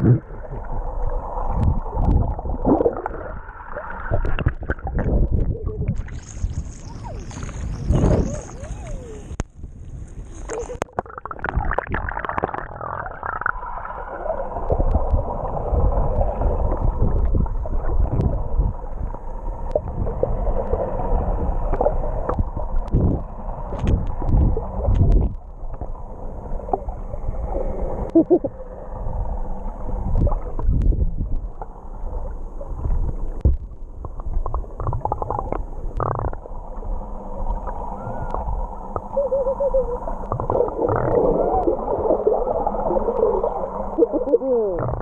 フフフ。哦